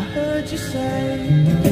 I heard you say.